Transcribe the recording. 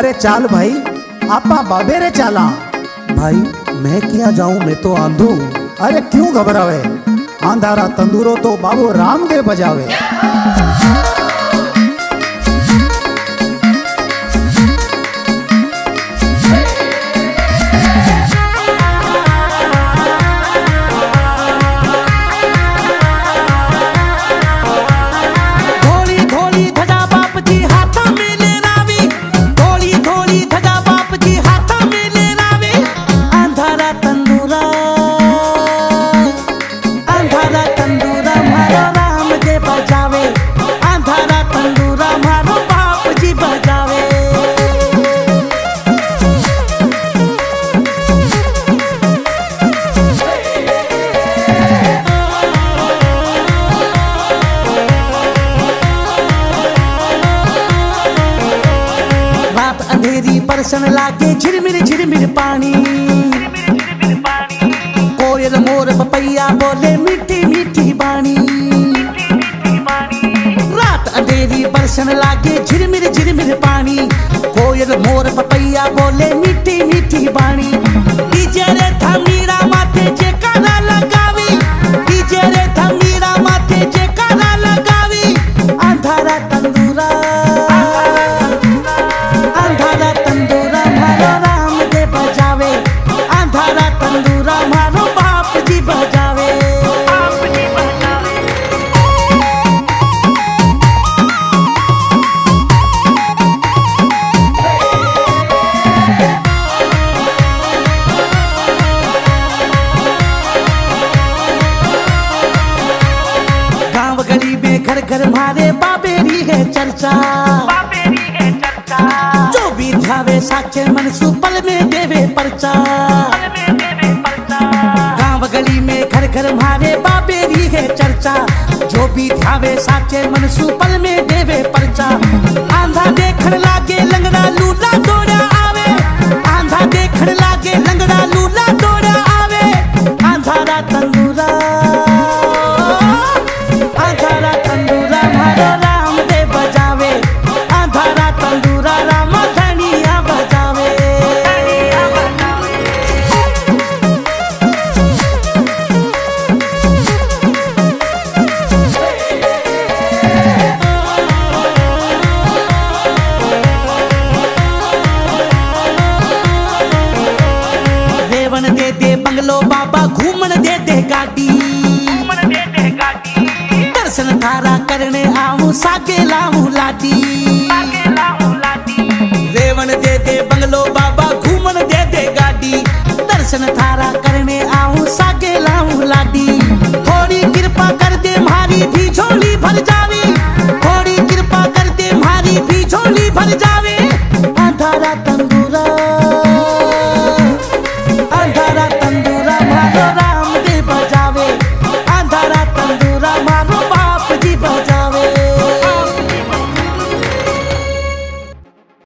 अरे चाल भाई, आपा बाबे रे चाला। भाई, मैं क्या जाऊँ, मैं तो आंधू। अरे क्यों घबरावे? आंधारा तंदूरो तो बाबू रामदेव बजावे। बरसन लागे झिरमिर झिरमिर पानी। कोयल मोर पपैया बोले, मीठी मीठी बाणी। रात अंधेरी बरसन लागे झिरमिर झिरमिर पानी। कोयल मोर पपैया बोले, मीठी मीठी बाणी। घर घर मारे बाबेरी है चर्चा। बाबेरी है चर्चा। जो भी ध्यावे साचे मन सुपल में देवे परचा। गाँव गली में घर घर मारे बाबेरी है चर्चा। जो भी ध्यावे साचे मन सुपल में देवे परचा। आंधा देखण लागे लंगड़ा लूला दौड़ा बंगलो बाबा घूमन दे दे गाड़ी। दर्शन थारा करने आऊँ सागे लाऊं लाडी रेवण दे दे बंगलो बाबा घूमन दे दे गाड़ी। दर्शन थारा करने आऊँ सागे लाऊं लाडी थोड़ी कृपा कर दे मारी भी झोली भर जावी। थोड़ी कृपा कर दे मारी भी झोली भर जावे।